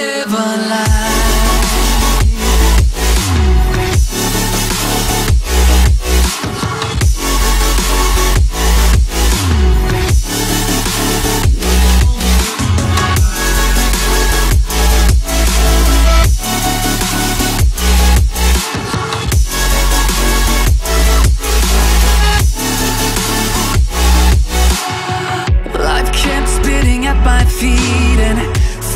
live a Life kept spitting at my feet and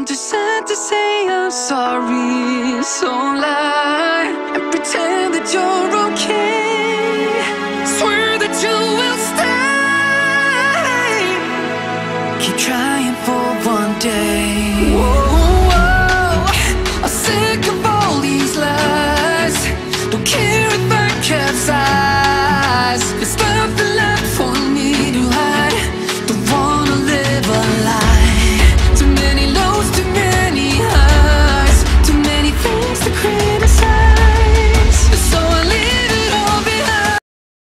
I'm too sad to say I'm sorry, so lie and pretend that you're okay.